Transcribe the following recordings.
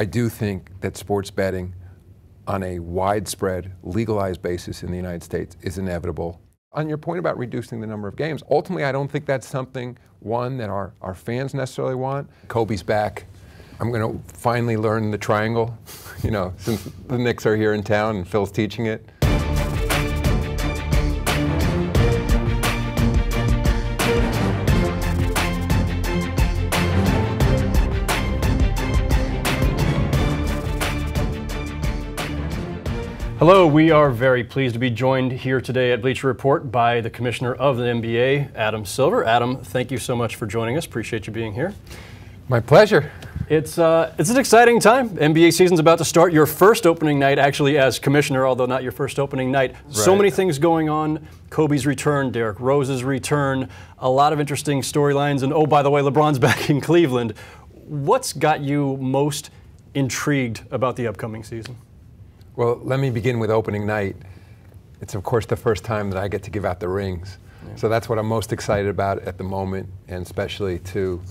I do think that sports betting on a widespread, legalized basis in the United States is inevitable. On your point about reducing the number of games, ultimately, I don't think that's something, one, that our, our fans necessarily want. Kobe's back. I'm going to finally learn the triangle, you know, since the Knicks are here in town and Phil's teaching it. Hello, we are very pleased to be joined here today at Bleacher Report by the Commissioner of the NBA, Adam Silver. Adam, thank you so much for joining us. Appreciate you being here. My pleasure. It's, uh, it's an exciting time. NBA season's about to start. Your first opening night, actually, as commissioner, although not your first opening night. Right. So many things going on. Kobe's return, Derrick Rose's return, a lot of interesting storylines. And oh, by the way, LeBron's back in Cleveland. What's got you most intrigued about the upcoming season? Well, let me begin with opening night. It's, of course, the first time that I get to give out the rings. Yeah. So that's what I'm most excited about at the moment, and especially to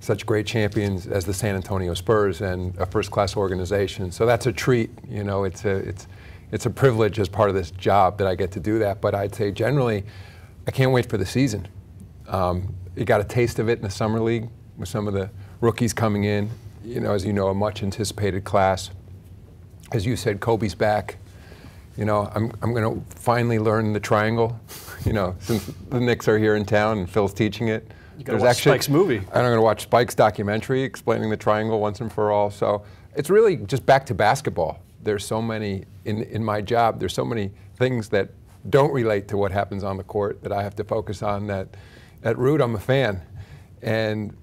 such great champions as the San Antonio Spurs and a first-class organization. So that's a treat. You know, it's a, it's, it's a privilege as part of this job that I get to do that. But I'd say generally, I can't wait for the season. Um, you got a taste of it in the summer league with some of the rookies coming in. You know, as you know, a much anticipated class as you said, Kobe's back. You know, I'm, I'm going to finally learn the triangle. You know, since the Knicks are here in town and Phil's teaching it. You There's watch actually, Spike's movie. And I'm going to watch Spike's documentary explaining the triangle once and for all. So it's really just back to basketball. There's so many, in, in my job, there's so many things that don't relate to what happens on the court that I have to focus on that at root I'm a fan. And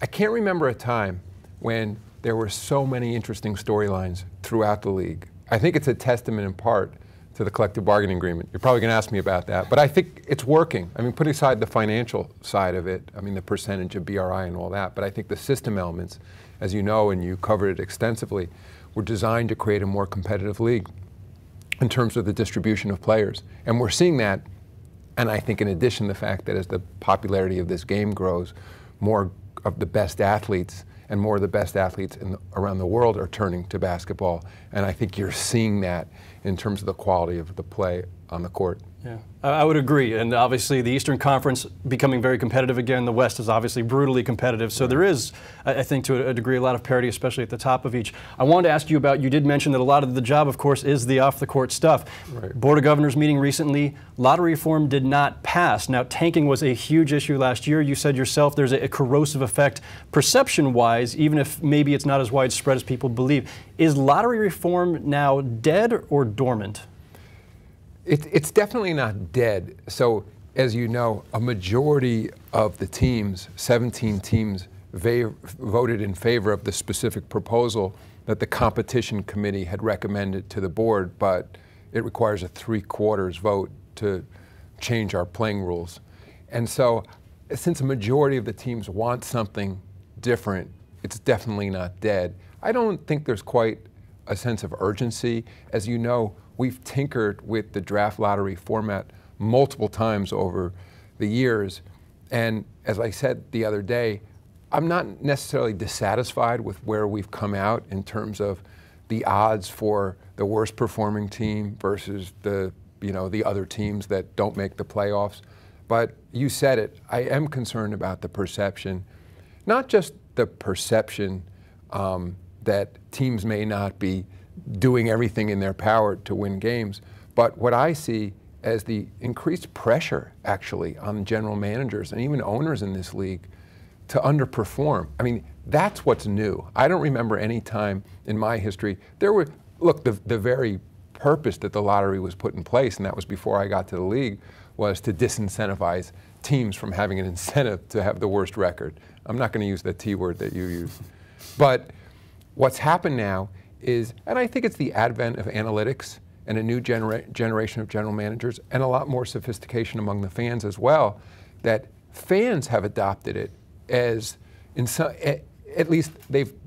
I can't remember a time when there were so many interesting storylines throughout the league. I think it's a testament in part to the collective bargaining agreement. You're probably going to ask me about that, but I think it's working. I mean, put aside the financial side of it, I mean, the percentage of BRI and all that, but I think the system elements, as you know, and you covered it extensively, were designed to create a more competitive league in terms of the distribution of players. And we're seeing that, and I think in addition, the fact that as the popularity of this game grows, more of the best athletes and more of the best athletes the, around the world are turning to basketball. And I think you're seeing that in terms of the quality of the play on the court. Yeah, I would agree. And obviously, the Eastern Conference becoming very competitive again. The West is obviously brutally competitive. So there is, I think, to a degree, a lot of parity, especially at the top of each. I wanted to ask you about. You did mention that a lot of the job, of course, is the off-the-court stuff. Right. Board of Governors meeting recently. Lottery reform did not pass. Now, tanking was a huge issue last year. You said yourself there's a, a corrosive effect, perception-wise, even if maybe it's not as widespread as people believe. Is lottery reform now dead or dormant? It, it's definitely not dead. So, as you know, a majority of the teams, 17 teams, voted in favor of the specific proposal that the competition committee had recommended to the board, but it requires a three quarters vote to change our playing rules. And so, since a majority of the teams want something different, it's definitely not dead. I don't think there's quite a sense of urgency. As you know, we've tinkered with the draft lottery format multiple times over the years. And as I said the other day, I'm not necessarily dissatisfied with where we've come out in terms of the odds for the worst performing team versus the you know the other teams that don't make the playoffs. But you said it. I am concerned about the perception, not just the perception um, that teams may not be doing everything in their power to win games. But what I see as the increased pressure, actually, on general managers and even owners in this league to underperform. I mean, that's what's new. I don't remember any time in my history. There were, look, the, the very purpose that the lottery was put in place, and that was before I got to the league, was to disincentivize teams from having an incentive to have the worst record. I'm not going to use the T word that you use. But what's happened now is, and I think it's the advent of analytics and a new genera generation of general managers and a lot more sophistication among the fans as well, that fans have adopted it as, in some, at, at least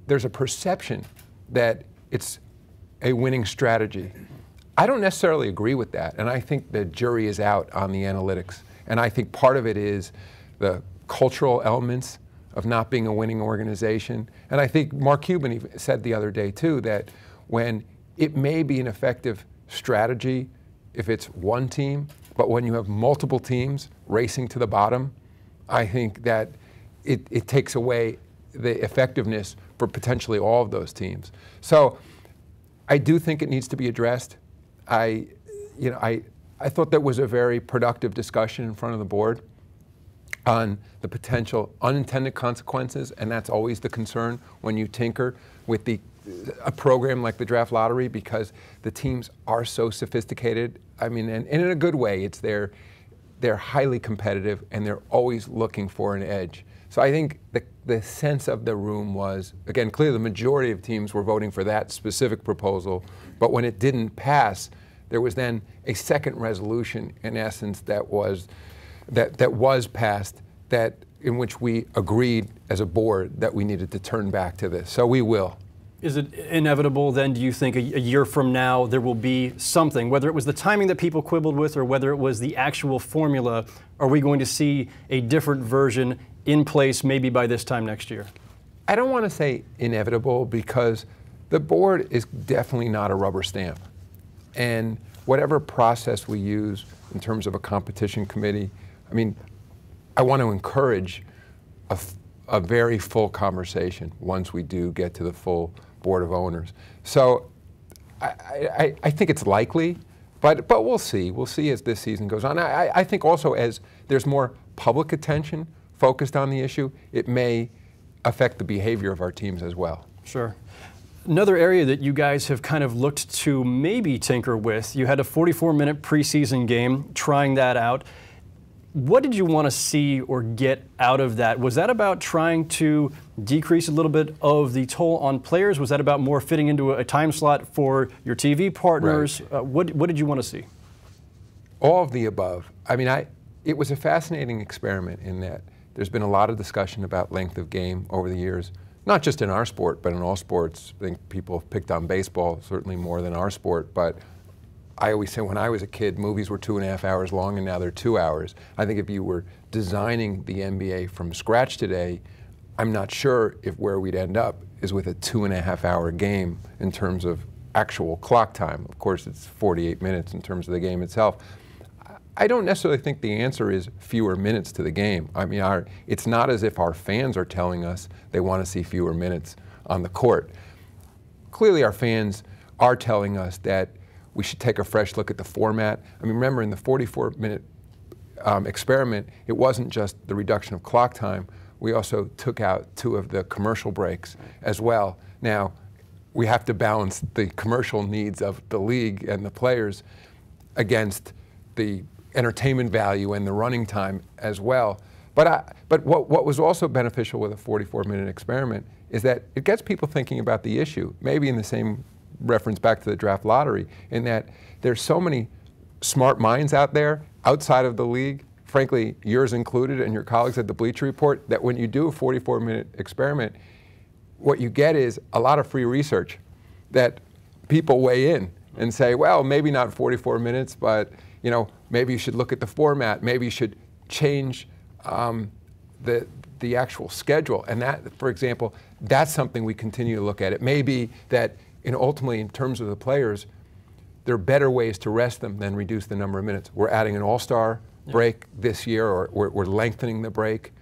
there's a perception that it's a winning strategy. I don't necessarily agree with that, and I think the jury is out on the analytics. And I think part of it is the cultural elements of not being a winning organization. And I think Mark Cuban said the other day, too, that when it may be an effective strategy if it's one team, but when you have multiple teams racing to the bottom, I think that it, it takes away the effectiveness for potentially all of those teams. So I do think it needs to be addressed. I, you know, I, I thought that was a very productive discussion in front of the board on the potential unintended consequences, and that's always the concern when you tinker with the a program like the draft lottery because the teams are so sophisticated. I mean, and, and in a good way, it's they're they're highly competitive and they're always looking for an edge. So I think the, the sense of the room was, again, clearly the majority of teams were voting for that specific proposal, but when it didn't pass, there was then a second resolution, in essence, that was, that, that was passed that in which we agreed as a board that we needed to turn back to this. So we will. Is it inevitable then, do you think, a, a, year from now there will be something, whether it was the timing that people quibbled with or whether it was the actual formula? Are we going to see a different version in place maybe by this time next year? I don't want to say inevitable because the board is definitely not a rubber stamp. And whatever process we use in terms of a competition committee, I mean, I want to encourage a, a very full conversation once we do get to the full board of owners. So I, I, I, think it's likely, but, but we'll see. We'll see as this season goes on. I, I think also as there's more public attention focused on the issue, it may affect the behavior of our teams as well. Sure. Another area that you guys have kind of looked to maybe tinker with, you had a 44 minute preseason game, trying that out. What did you want to see or get out of that? Was that about trying to decrease a little bit of the toll on players? Was that about more fitting into a time slot for your TV partners? Right. Uh, what, what did you want to see? All of the above. I mean, I, it was a fascinating experiment in that there's been a lot of discussion about length of game over the years, not just in our sport, but in all sports. I think people have picked on baseball certainly more than our sport, but I always say when I was a kid, movies were two and a half hours long and now they're two hours. I think if you were designing the NBA from scratch today, I'm not sure if where we'd end up is with a two and a half hour game in terms of actual clock time. Of course, it's 48 minutes in terms of the game itself. I don't necessarily think the answer is fewer minutes to the game. I mean, our, it's not as if our fans are telling us they want to see fewer minutes on the court. Clearly, our fans are telling us that we should take a fresh look at the format. I mean, remember in the 44 minute um, experiment, it wasn't just the reduction of clock time, we also took out two of the commercial breaks as well. Now, we have to balance the commercial needs of the league and the players against the entertainment value and the running time as well. But, I, but what, what was also beneficial with a 44 minute experiment is that it gets people thinking about the issue, maybe in the same reference back to the draft lottery, in that there's so many smart minds out there outside of the league, frankly, yours included and your colleagues at the Bleacher Report, that when you do a 44 minute experiment, what you get is a lot of free research that people weigh in and say, well, maybe not 44 minutes, but you know, maybe you should look at the format, maybe you should change um, the, the actual schedule. And that, for example, that's something we continue to look at. It may be that and ultimately, in terms of the players, there are better ways to rest them than reduce the number of minutes. We're adding an all-star yeah. break this year, or we're, we're lengthening the break.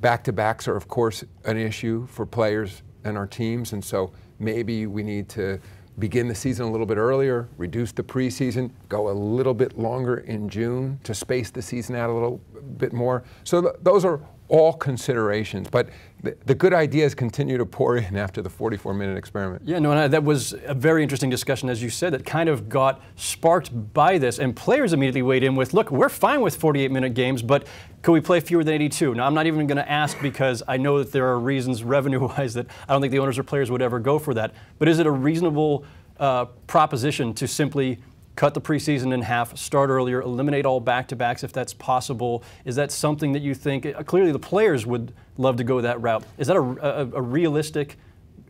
Back-to-backs are, of course, an issue for players and our teams, and so maybe we need to begin the season a little bit earlier, reduce the preseason, go a little bit longer in June to space the season out a little bit more. So th those are all considerations. But the, the, good ideas continue to pour in after the 44 minute experiment. Yeah, no, and I, that was a very interesting discussion, as you said, that kind of got sparked by this. And players immediately weighed in with, look, we're fine with 48 minute games, but could we play fewer than 82? Now, I'm not even going to ask because I know that there are reasons revenue wise that I don't think the owners or players would ever go for that. But is it a reasonable uh, proposition to simply cut the preseason in half, start earlier, eliminate all back-to-backs if that's possible. Is that something that you think, uh, clearly the players would love to go that route. Is that a, a, a realistic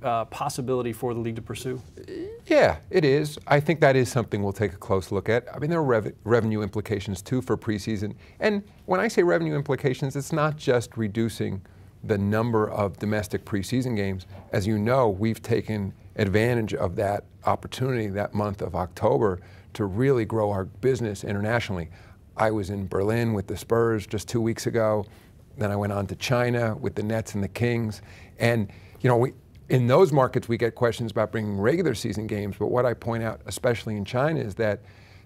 uh, possibility for the league to pursue? Yeah, it is. I think that is something we'll take a close look at. I mean, there are rev revenue implications too for preseason. And when I say revenue implications, it's not just reducing the number of domestic preseason games. As you know, we've taken advantage of that opportunity that month of October to really grow our business internationally. I was in Berlin with the Spurs just two weeks ago. Then I went on to China with the Nets and the Kings. And, you know, we, in those markets, we get questions about bringing regular season games. But what I point out, especially in China, is that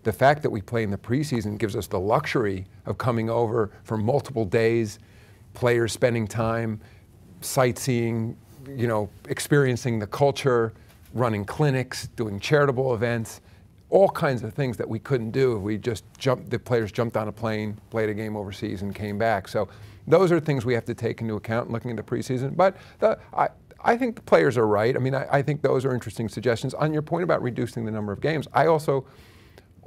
the fact that we play in the preseason gives us the luxury of coming over for multiple days, players spending time sightseeing, you know, experiencing the culture, running clinics, doing charitable events, all kinds of things that we couldn't do if we just jumped, the players jumped on a plane, played a game overseas, and came back. So those are things we have to take into account looking at the preseason. But the, I, I think the players are right. I mean, I, I think those are interesting suggestions. On your point about reducing the number of games, I also,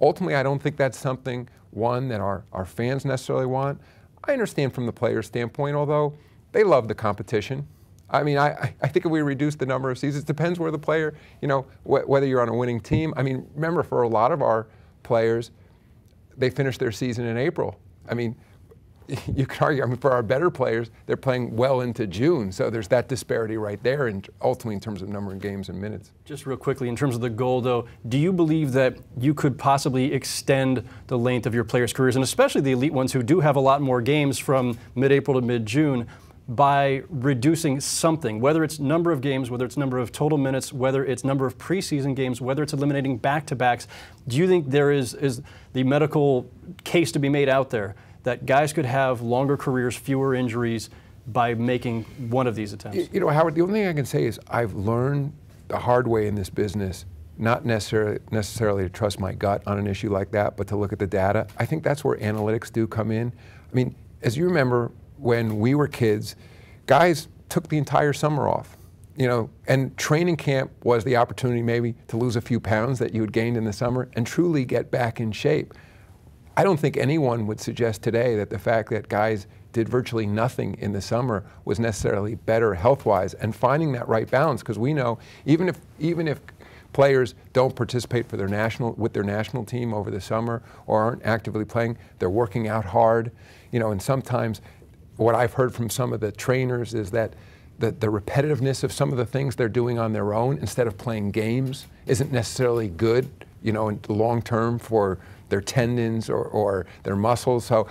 ultimately, I don't think that's something, one, that our, our fans necessarily want. I understand from the player's standpoint, although they love the competition. I mean, I, I think if we reduce the number of seasons, it depends where the player, you know, wh whether you're on a winning team. I mean, remember, for a lot of our players, they finish their season in April. I mean, you could argue, I mean, for our better players, they're playing well into June. So there's that disparity right there, and ultimately in terms of number of games and minutes. Just real quickly, in terms of the goal, though, do you believe that you could possibly extend the length of your players' careers, and especially the elite ones who do have a lot more games from mid-April to mid-June? By reducing something, whether it's number of games, whether it's number of total minutes, whether it's number of preseason games, whether it's eliminating back-to-backs. Do you think there is, is the medical case to be made out there that guys could have longer careers, fewer injuries by making one of these attempts? You know, Howard, the only thing I can say is I've learned the hard way in this business not necessarily, necessarily to trust my gut on an issue like that, but to look at the data. I think that's where analytics do come in. I mean, as you remember, when we were kids, guys took the entire summer off. You know, and training camp was the opportunity maybe to lose a few pounds that you had gained in the summer and truly get back in shape. I don't think anyone would suggest today that the fact that guys did virtually nothing in the summer was necessarily better health-wise and finding that right balance because we know even if even if players don't participate for their national with their national team over the summer or aren't actively playing, they're working out hard, you know, and sometimes what I've heard from some of the trainers is that the, the repetitiveness of some of the things they're doing on their own instead of playing games isn't necessarily good, you know, in the long term for their tendons or, or their muscles. So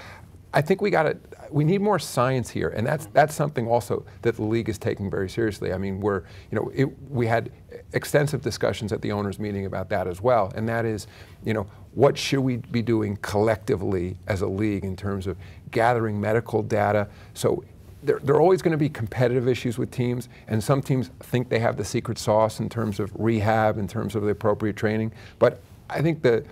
I think we got to, we need more science here, and that's that's something also that the league is taking very seriously. I mean, we're, you know, it, we had extensive discussions at the owners' meeting about that as well, and that is, you know, what should we be doing collectively as a league in terms of gathering medical data? So there, there, are always going to be competitive issues with teams, and some teams think they have the secret sauce in terms of rehab, in terms of the appropriate training. But I think the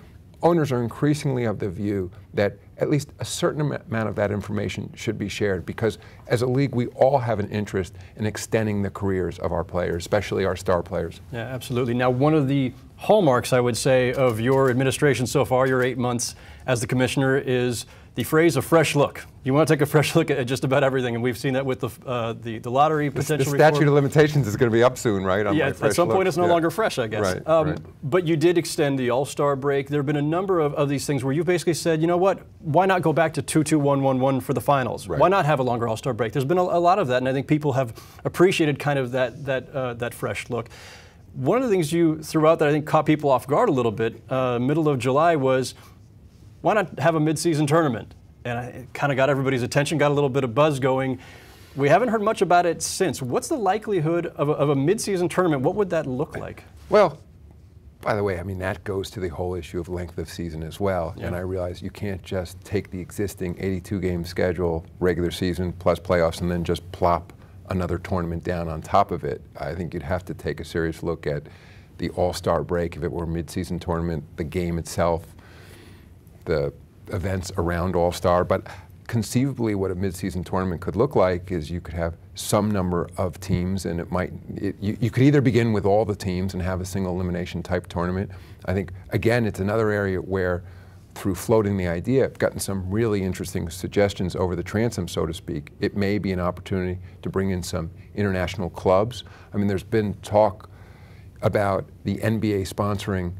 owners are increasingly of the view that at least a certain amount of that information should be shared because as a league we all have an interest in extending the careers of our players, especially our star players. Yeah, absolutely. Now one of the hallmarks I would say of your administration so far, your eight months as the commissioner is the phrase a fresh look. You want to take a fresh look at just about everything, and we've seen that with the uh, the, the, lottery potential. The, the statute reform. of limitations is going to be up soon, right? yeah, at some look. point it's no yeah. longer fresh, I guess. Right, um, right. But you did extend the All-Star break. There have been a number of, of these things where you basically said, you know what, why not go back to 2-2-1-1-1 for the finals? Right. Why not have a longer All-Star break? There's been a, a, lot of that, and I think people have appreciated kind of that, that, uh, that fresh look. One of the things you threw out that I think caught people off guard a little bit, uh, middle of July, was why not have a midseason tournament? And it kind of got everybody's attention, got a little bit of buzz going. We haven't heard much about it since. What's the likelihood of a, of a midseason tournament? What would that look like? Well, by the way, I mean, that goes to the whole issue of length of season as well. Yeah. And I realize you can't just take the existing 82 game schedule, regular season plus playoffs, and then just plop another tournament down on top of it. I think you'd have to take a serious look at the all-star break if it were a midseason tournament, the game itself, the events around all-star. But conceivably what a midseason tournament could look like is you could have some number of teams and it might, it, you, you, could either begin with all the teams and have a single elimination type tournament. I think, again, it's another area where through floating the idea, I've gotten some really interesting suggestions over the transom, so to speak. It may be an opportunity to bring in some international clubs. I mean, there's been talk about the NBA sponsoring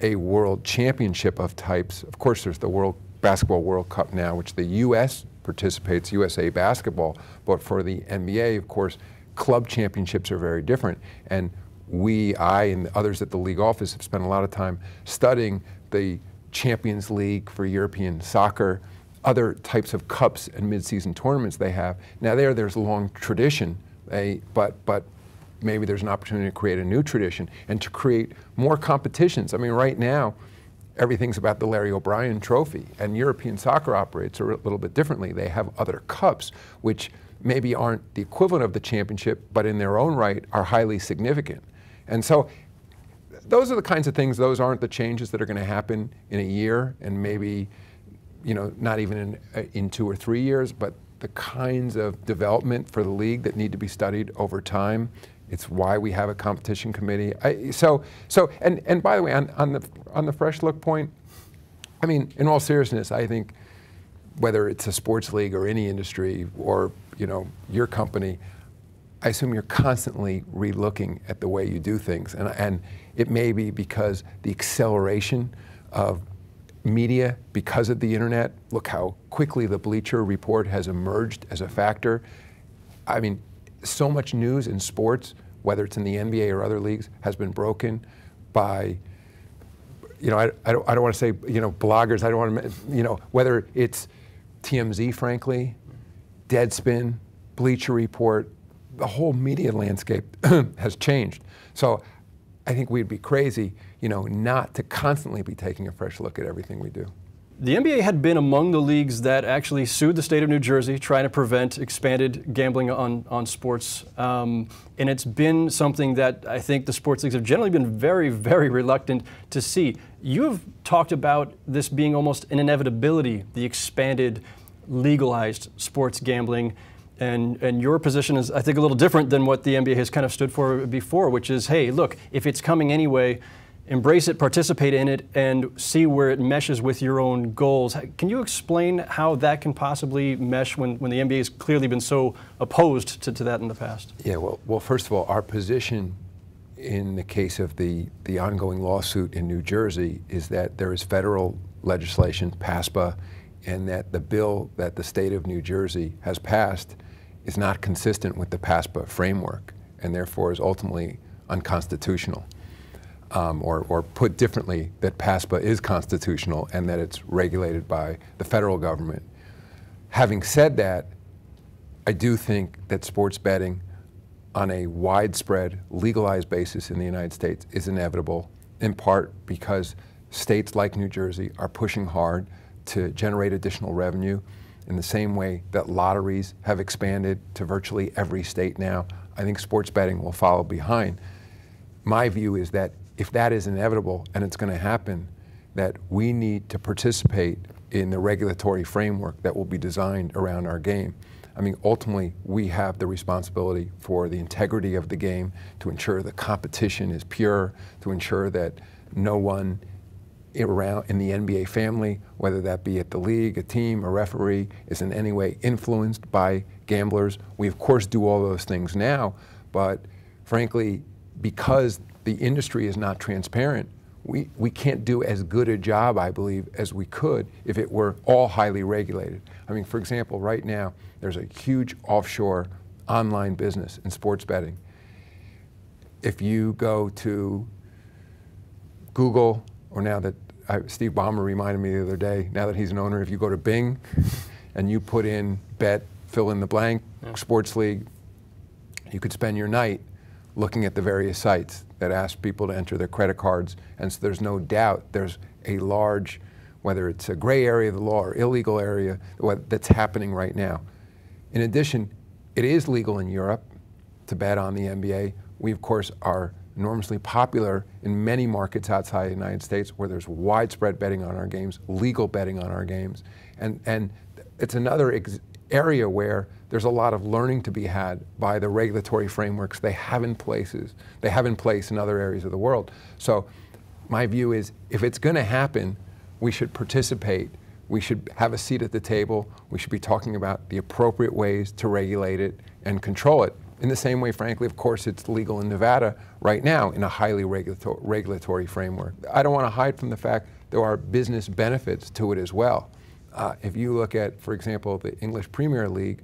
a world championship of types. Of course, there's the World Basketball World Cup now, which the U.S. participates, USA Basketball. But for the NBA, of course, club championships are very different. And we, I, and others at the league office have spent a lot of time studying the Champions League for European soccer, other types of cups and midseason tournaments they have. Now there, there's a long tradition, they, but, but maybe there's an opportunity to create a new tradition and to create more competitions. I mean, right now, everything's about the Larry O'Brien Trophy, and European soccer operates a little bit differently. They have other cups, which maybe aren't the equivalent of the championship, but in their own right are highly significant. And so those are the kinds of things, those aren't the changes that are going to happen in a year and maybe, you know, not even in, uh, in two or three years, but the kinds of development for the league that need to be studied over time. It's why we have a competition committee. I, so, so, and, and by the way, on, on, the, on the fresh look point, I mean, in all seriousness, I think whether it's a sports league or any industry or, you know, your company, I assume you're constantly relooking at the way you do things. And, and it may be because the acceleration of media because of the internet, look how quickly the Bleacher Report has emerged as a factor. I mean, so much news in sports, whether it's in the NBA or other leagues, has been broken by, you know, I, I don't, I don't want to say, you know, bloggers, I don't want to, you know, whether it's TMZ, frankly, Deadspin, Bleacher Report, the whole media landscape has changed. So I think we'd be crazy, you know, not to constantly be taking a fresh look at everything we do. The NBA had been among the leagues that actually sued the state of New Jersey trying to prevent expanded gambling on, on sports. Um, and it's been something that I think the sports leagues have generally been very, very reluctant to see. You have talked about this being almost an inevitability, the expanded, legalized sports gambling. And, and your position is, I think, a little different than what the NBA has kind of stood for before, which is, hey, look, if it's coming anyway, embrace it, participate in it, and see where it meshes with your own goals. Can you explain how that can possibly mesh when, when the NBA has clearly been so opposed to, to that in the past? Yeah, well, well, first of all, our position in the case of the, the ongoing lawsuit in New Jersey is that there is federal legislation, PASPA, and that the bill that the state of New Jersey has passed is not consistent with the PASPA framework and therefore is ultimately unconstitutional. Um, or, or put differently, that PASPA is constitutional and that it's regulated by the federal government. Having said that, I do think that sports betting on a widespread, legalized basis in the United States is inevitable, in part because states like New Jersey are pushing hard to generate additional revenue in the same way that lotteries have expanded to virtually every state now, I think sports betting will follow behind. My view is that if that is inevitable and it's going to happen, that we need to participate in the regulatory framework that will be designed around our game. I mean, ultimately, we have the responsibility for the integrity of the game, to ensure the competition is pure, to ensure that no one around in the NBA family, whether that be at the league, a team, a referee, is in any way influenced by gamblers. We of course do all those things now, but frankly, because the industry is not transparent, we, we can't do as good a job, I believe, as we could if it were all highly regulated. I mean, for example, right now, there's a huge offshore online business in sports betting. If you go to Google, or now that I, Steve Ballmer reminded me the other day, now that he's an owner, if you go to Bing and you put in bet, fill in the blank, yeah. sports league, you could spend your night looking at the various sites that ask people to enter their credit cards. And so there's no doubt there's a large, whether it's a gray area of the law or illegal area, that's happening right now. In addition, it is legal in Europe to bet on the NBA. We, of course, are enormously popular in many markets outside the United States where there's widespread betting on our games, legal betting on our games. And, and it's another area where there's a lot of learning to be had by the regulatory frameworks they have in places, they have in place in other areas of the world. So my view is if it's going to happen, we should participate. We should have a seat at the table. We should be talking about the appropriate ways to regulate it and control it. In the same way, frankly, of course, it's legal in Nevada right now in a highly regulator regulatory framework. I don't want to hide from the fact there are business benefits to it as well. Uh, if you look at, for example, the English Premier League,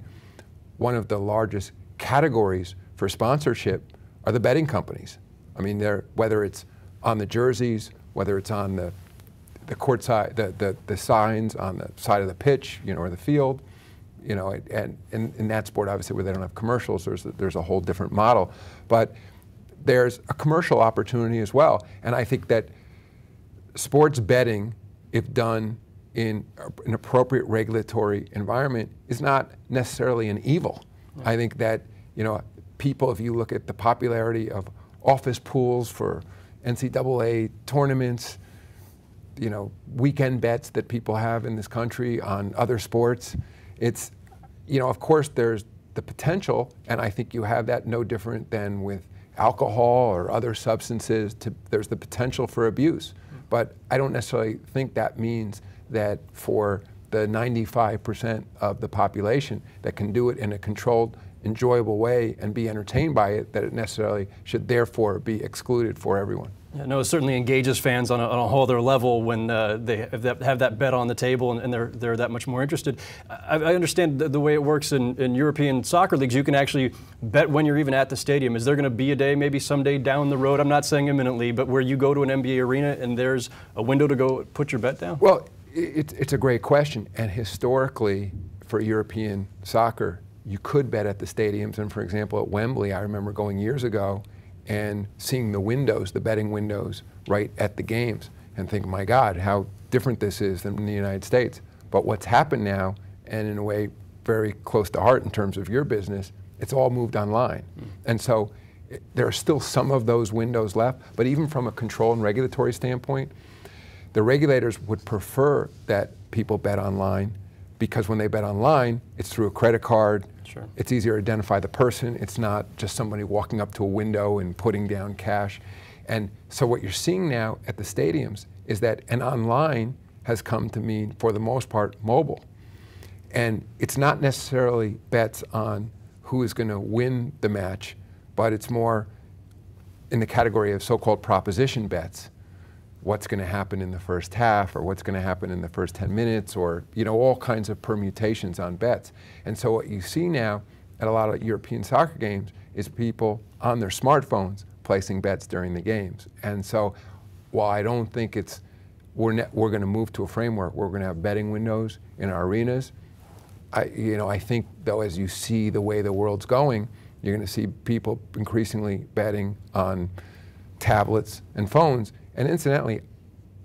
one of the largest categories for sponsorship are the betting companies. I mean, whether it's on the jerseys, whether it's on the the court side, the, the, the signs on the side of the pitch, you know, or the field, you know, and in, in that sport, obviously, where they don't have commercials, there's there's a whole different model. But there's a commercial opportunity as well. And I think that sports betting, if done in an appropriate regulatory environment, is not necessarily an evil. I think that, you know, people, if you look at the popularity of office pools for NCAA tournaments, you know, weekend bets that people have in this country on other sports, it's, you know, of course there's the potential, and I think you have that no different than with alcohol or other substances, to, there's the potential for abuse. Hmm. But I don't necessarily think that means that for the 95% of the population that can do it in a controlled, enjoyable way and be entertained by it, that it necessarily should therefore be excluded for everyone. Yeah, no, it certainly engages fans on a, on a whole other level when uh, they have that, have that, bet on the table and, and, they're, they're that much more interested. I, I understand the, the, way it works in, in, European soccer leagues. You can actually bet when you're even at the stadium. Is there going to be a day, maybe someday down the road, I'm not saying imminently, but where you go to an NBA arena and there's a window to go put your bet down? Well, it, it's a great question. And historically, for European soccer, you could bet at the stadiums. And for example, at Wembley, I remember going years ago and seeing the windows, the betting windows, right at the games, and think, my God, how different this is than in the United States. But what's happened now, and in a way very close to heart in terms of your business, it's all moved online. Mm. And so it, there are still some of those windows left, but even from a control and regulatory standpoint, the regulators would prefer that people bet online because when they bet online, it's through a credit card, Sure. It's easier to identify the person. It's not just somebody walking up to a window and putting down cash. And so what you're seeing now at the stadiums is that an online has come to mean, for the most part, mobile. And it's not necessarily bets on who is going to win the match, but it's more in the category of so-called proposition bets what's going to happen in the first half or what's going to happen in the first 10 minutes or you know all kinds of permutations on bets. And so what you see now at a lot of european soccer games is people on their smartphones placing bets during the games. And so while i don't think it's we're, we're going to move to a framework where we're going to have betting windows in our arenas I, you know, I think though as you see the way the world's going, you're going to see people increasingly betting on tablets and phones and incidentally,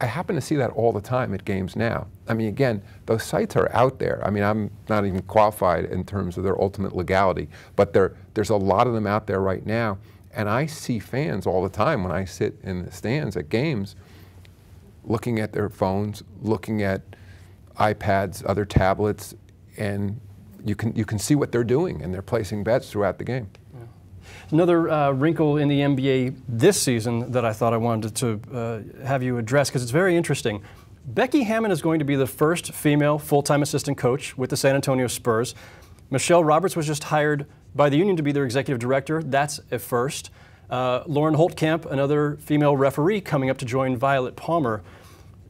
I happen to see that all the time at games now. I mean, again, those sites are out there. I mean, I'm not even qualified in terms of their ultimate legality, but there, there's a lot of them out there right now. And I see fans all the time when I sit in the stands at games looking at their phones, looking at iPads, other tablets, and you can, you can see what they're doing, and they're placing bets throughout the game. Another uh, wrinkle in the NBA this season that I thought I wanted to uh, have you address because it's very interesting. Becky Hammon is going to be the first female full-time assistant coach with the San Antonio Spurs. Michelle Roberts was just hired by the union to be their executive director. That's a first. Uh, Lauren Holtkamp, another female referee, coming up to join Violet Palmer.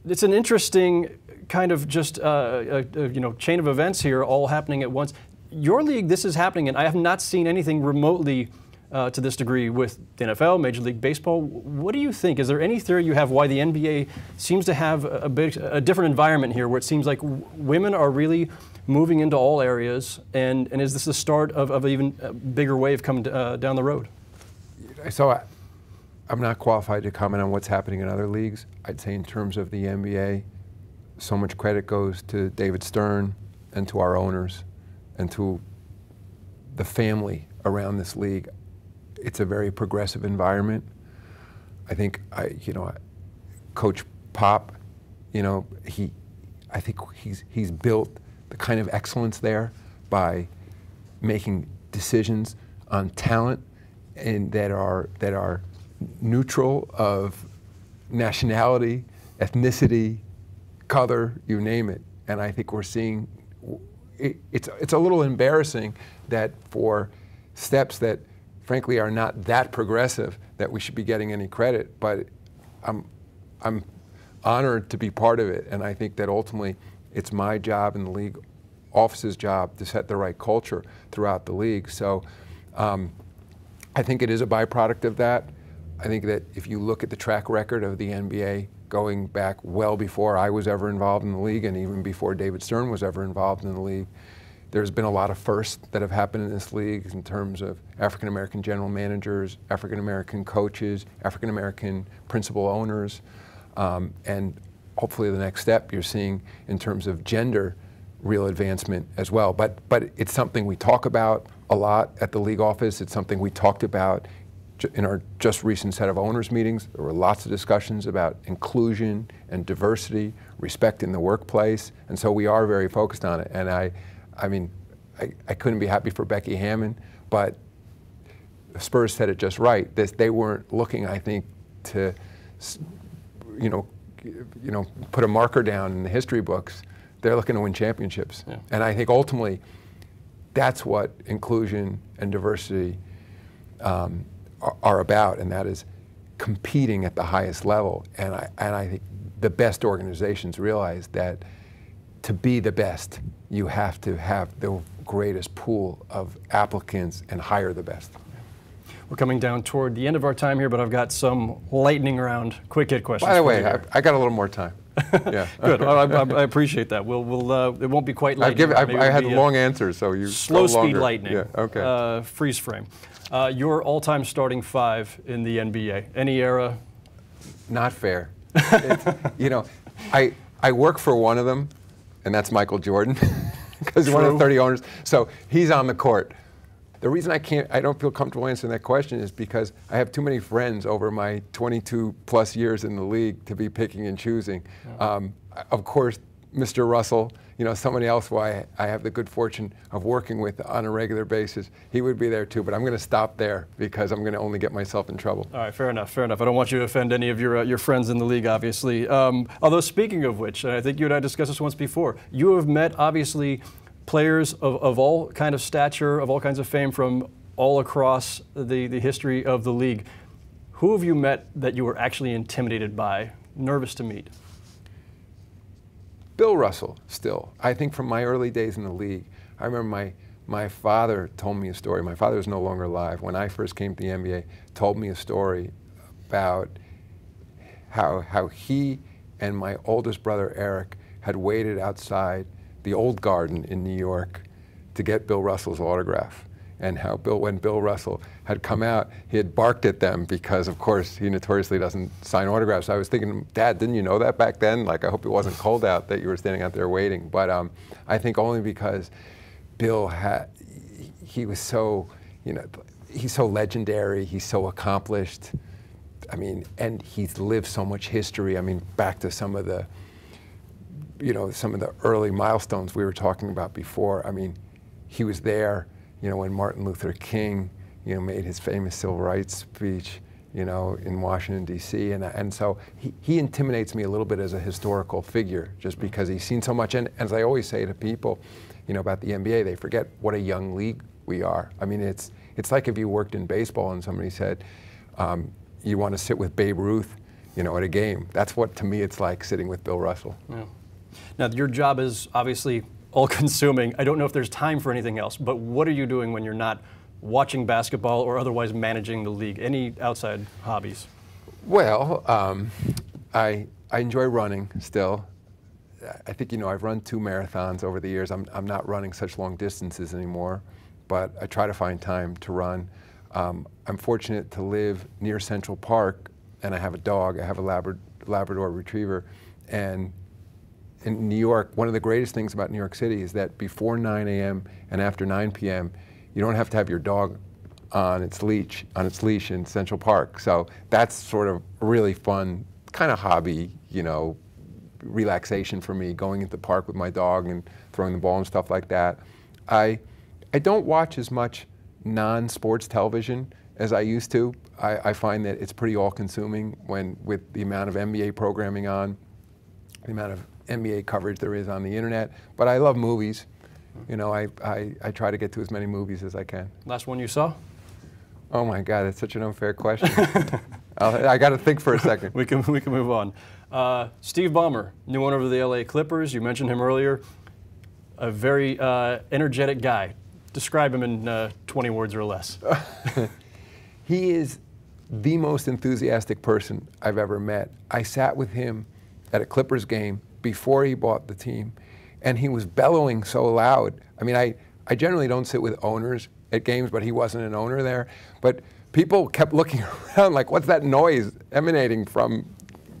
It's an interesting kind of just uh, you know chain of events here, all happening at once. Your league, this is happening, and I have not seen anything remotely uh, to this degree with the NFL, Major League Baseball. What do you think? Is there any theory you have why the NBA seems to have a, big, a different environment here where it seems like women are really moving into all areas? And, and is this the start of, of an even bigger wave coming uh, down the road? So I, I'm not qualified to comment on what's happening in other leagues. I'd say in terms of the NBA, so much credit goes to David Stern and to our owners and to the family around this league it's a very progressive environment. I think I, you know, Coach Pop, you know, he, I think he's he's built the kind of excellence there by making decisions on talent and that are that are neutral of nationality, ethnicity, color, you name it. And I think we're seeing it, it's it's a little embarrassing that for steps that frankly, are not that progressive that we should be getting any credit. But I'm, I'm honored to be part of it, and I think that ultimately it's my job and the league office's job to set the right culture throughout the league. So um, I think it is a byproduct of that. I think that if you look at the track record of the NBA going back well before I was ever involved in the league and even before David Stern was ever involved in the league, there's been a lot of firsts that have happened in this league in terms of African American general managers, African American coaches, African American principal owners, um, and hopefully the next step you're seeing in terms of gender real advancement as well. But, but it's something we talk about a lot at the league office. It's something we talked about in our just recent set of owners meetings. There were lots of discussions about inclusion and diversity, respect in the workplace, and so we are very focused on it. And I, I mean, I, I couldn't be happy for Becky Hammon, but Spurs said it just right. This, they weren't looking, I think, to, you know, you know, put a marker down in the history books they're looking to win championships. Yeah. And I think ultimately, that's what inclusion and diversity um, are, are, about, and that is competing at the highest level. And I, and I think the best organizations realize that to be the best, you have to have the greatest pool of applicants and hire the best. We're coming down toward the end of our time here, but I've got some lightning round quick hit questions. By the way, I, I got a little more time. yeah. Good. I, I, appreciate that. We'll, we'll, uh, it won't be quite lightning. I've given, I, I had long answers, so you slow speed lightning. Yeah. Okay. Uh, freeze frame. Uh, your all-time starting five in the NBA. Any era? Not fair. you know, I I work for one of them, and that's Michael Jordan, because he's one of the 30 owners. So he's on the court. The reason I can't, I don't feel comfortable answering that question is because I have too many friends over my 22 plus years in the league to be picking and choosing. Yeah. Um, of course, Mr. Russell, you know, somebody else who I, I have the good fortune of working with on a regular basis, he would be there too. But I'm going to stop there because I'm going to only get myself in trouble. All right, fair enough, fair enough. I don't want you to offend any of your, uh, your friends in the league, obviously. Um, although, speaking of which, and I think you and I discussed this once before, you have met, obviously, players of, of all kind of stature, of all kinds of fame from all across the, the history of the league. Who have you met that you were actually intimidated by, nervous to meet? Bill Russell, still. I think from my early days in the league, I remember my, my father told me a story. My father is no longer alive. When I first came to the NBA, told me a story about how, how he and my oldest brother, Eric, had waited outside the old garden in New York to get Bill Russell's autograph. And how Bill, when Bill Russell had come out, he had barked at them because, of course, he notoriously doesn't sign autographs. I was thinking, Dad, didn't you know that back then? Like, I hope it wasn't cold out that you were standing out there waiting. But um, I think only because Bill had, he was so, you know, he's so legendary, he's so accomplished. I mean, and he's lived so much history. I mean, back to some of the, you know, some of the early milestones we were talking about before. I mean, he was there, you know, when Martin Luther King, you know, made his famous civil rights speech, you know, in Washington, D.C. And, and so he, he intimidates me a little bit as a historical figure just because he's seen so much. And as I always say to people, you know, about the NBA, they forget what a young league we are. I mean, it's, it's like if you worked in baseball and somebody said, um, you want to sit with Babe Ruth, you know, at a game. That's what, to me, it's like sitting with Bill Russell. Yeah. Now, your job is obviously all consuming. I don't know if there's time for anything else, but what are you doing when you're not watching basketball or otherwise managing the league? Any outside hobbies? Well, um, I, I enjoy running still. I think, you know, I've run two marathons over the years. I'm, I'm not running such long distances anymore, but I try to find time to run. Um, I'm fortunate to live near Central Park, and I have a dog. I have a Labrador, Labrador Retriever, and in New York, one of the greatest things about New York City is that before 9 a.m. and after 9 p.m., you don't have to have your dog on its leash on its leash in Central Park. So that's sort of a really fun kind of hobby, you know, relaxation for me, going into the park with my dog and throwing the ball and stuff like that. I I don't watch as much non-sports television as I used to. I, I find that it's pretty all-consuming when with the amount of NBA programming on, the amount of NBA coverage there is on the internet. But I love movies. You know, I, I, I try to get to as many movies as I can. Last one you saw? Oh my God, that's such an unfair question. I got to think for a second. we can we can move on. Uh, Steve Ballmer, new owner of the LA Clippers. You mentioned him earlier. A very uh, energetic guy. Describe him in uh, 20 words or less. he is the most enthusiastic person I've ever met. I sat with him at a Clippers game before he bought the team, and he was bellowing so loud. I mean, I, I generally don't sit with owners at games, but he wasn't an owner there. But people kept looking around like, what's that noise emanating from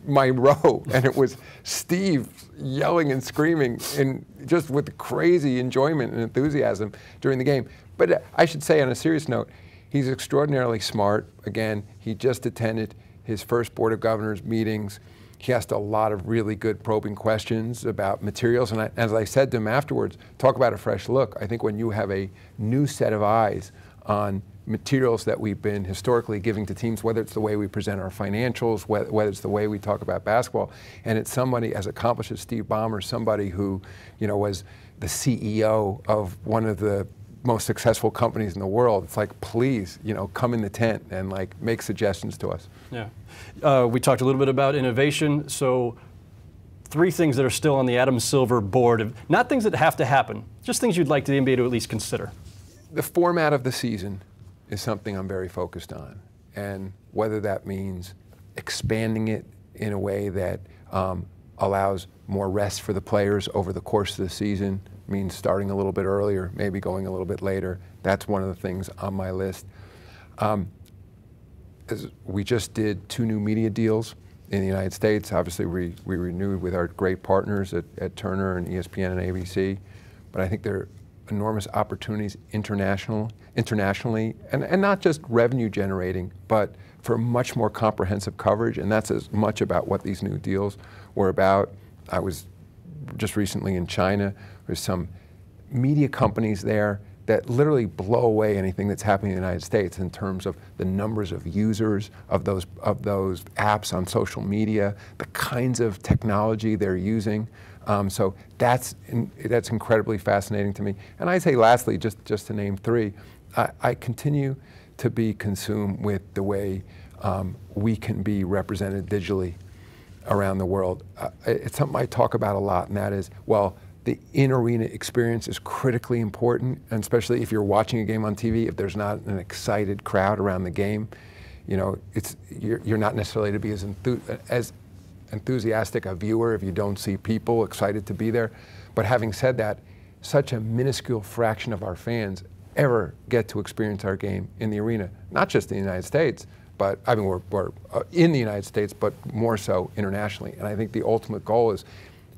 my row? And it was Steve yelling and screaming and just with crazy enjoyment and enthusiasm during the game. But uh, I should say on a serious note, he's extraordinarily smart. Again, he just attended his first Board of Governors meetings. He asked a lot of really good probing questions about materials. And I, as I said to him afterwards, talk about a fresh look. I think when you have a new set of eyes on materials that we've been historically giving to teams, whether it's the way we present our financials, whether it's the way we talk about basketball, and it's somebody as accomplished as Steve Ballmer, somebody who, you know, was the CEO of one of the most successful companies in the world. It's like, please, you know, come in the tent and like make suggestions to us. Yeah. Uh, we talked a little bit about innovation. So, three things that are still on the Adam Silver board, of, not things that have to happen, just things you'd like the NBA to at least consider. The format of the season is something I'm very focused on. And whether that means expanding it in a way that um, allows more rest for the players over the course of the season, means starting a little bit earlier, maybe going a little bit later. That's one of the things on my list. Um, we just did two new media deals in the United States. Obviously, we, we renewed with our great partners at, at Turner and ESPN and ABC. But I think there are enormous opportunities international, internationally, and, and not just revenue generating, but for much more comprehensive coverage. And that's as much about what these new deals were about. I was just recently in China. There's some media companies there that literally blow away anything that's happening in the United States in terms of the numbers of users of those of those apps on social media, the kinds of technology they're using. Um, so that's in, that's incredibly fascinating to me. And I say, lastly, just just to name three, I, I continue to be consumed with the way um, we can be represented digitally around the world. Uh, it's something I talk about a lot, and that is, well, the in-arena experience is critically important, and especially if you're watching a game on TV, if there's not an excited crowd around the game, you know, it's you're, you're not necessarily to be as, enthu as enthusiastic a viewer if you don't see people excited to be there. But having said that, such a minuscule fraction of our fans ever get to experience our game in the arena, not just in the United States, but I mean, we're, we're uh, in the United States, but more so internationally. And I think the ultimate goal is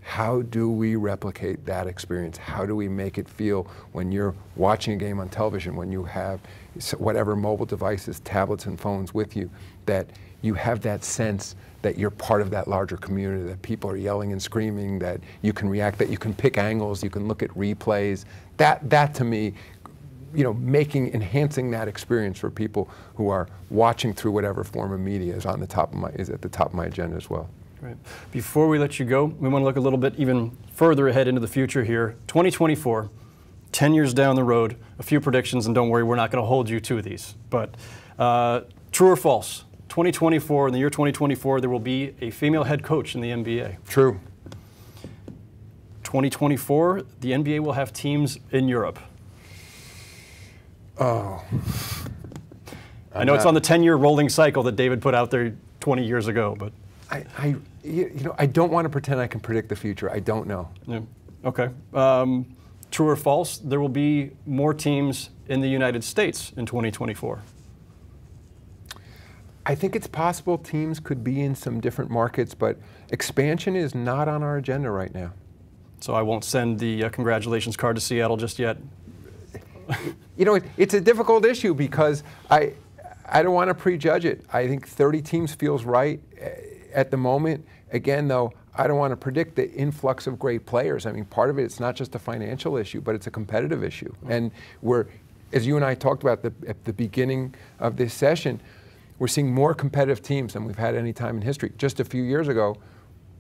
how do we replicate that experience? How do we make it feel when you're watching a game on television, when you have whatever mobile devices, tablets, and phones with you, that you have that sense that you're part of that larger community, that people are yelling and screaming, that you can react, that you can pick angles, you can look at replays. That, that to me you know, making, enhancing that experience for people who are watching through whatever form of media is on the top of my, is at the top of my agenda as well. Right. Before we let you go, we want to look a little bit even further ahead into the future here. 2024, 10 years down the road, a few predictions, and don't worry, we're not going to hold you to these. But uh, true or false? 2024, in the year 2024, there will be a female head coach in the NBA. True. 2024, the NBA will have teams in Europe. Oh. I know it's on the 10-year rolling cycle that David put out there 20 years ago, but I, I you know, I don't want to pretend I can predict the future. I don't know. Yeah. Okay. Um, true or false? There will be more teams in the United States in 2024. I think it's possible teams could be in some different markets, but expansion is not on our agenda right now. So I won't send the uh, congratulations card to Seattle just yet you know, it, it's a difficult issue because I, I don't want to prejudge it. I think 30 teams feels right eh, at the moment. Again, though, I don't want to predict the influx of great players. I mean, part of it, it's not just a financial issue, but it's a competitive issue. And we're, as you and I talked about the, at the beginning of this session, we're seeing more competitive teams than we've had any time in history. Just a few years ago,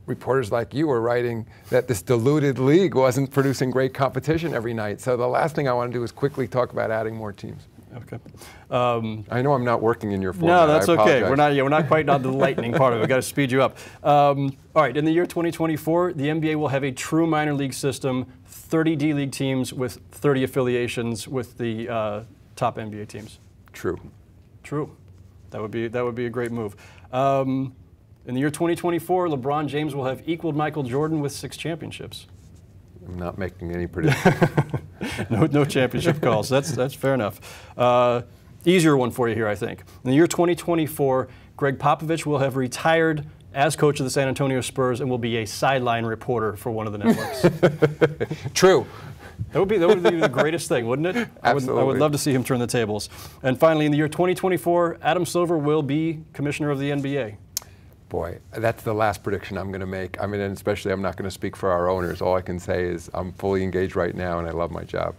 reporters like you were writing that this diluted league wasn't producing great competition every night. So the last thing I want to do is quickly talk about adding more teams. Okay. Um, I know I'm not working in your format. no, I that's okay. We're not. Yeah, we're not quite on the lightning part of it. We've got to speed you up. Um, all right. In the year 2024, the NBA will have a true minor league system. 30 D League teams with 30 affiliations with the uh, top NBA teams. True. True. That would be that would be a great move. Um, in the year 2024, LeBron James will have equaled Michael Jordan with six championships. I'm not making any predictions. no, no championship calls. That's that's fair enough. Uh, easier one for you here, I think. In the year 2024, Gregg Popovich will have retired as coach of the San Antonio Spurs and will be a sideline reporter for one of the networks. True. that would be that would be the greatest thing, wouldn't it? I would, I would love to see him turn the tables. And finally, in the year 2024, Adam Silver will be commissioner of the NBA. Boy, that's the last prediction I'm going to make. I mean, and especially I'm not going to speak for our owners. All I can say is I'm fully engaged right now and I love my job.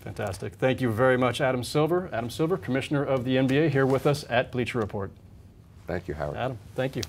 Fantastic. Thank you very much, Adam Silver. Adam Silver, commissioner of the NBA, here with us at Bleacher Report. Thank you, Howard. Adam, thank you.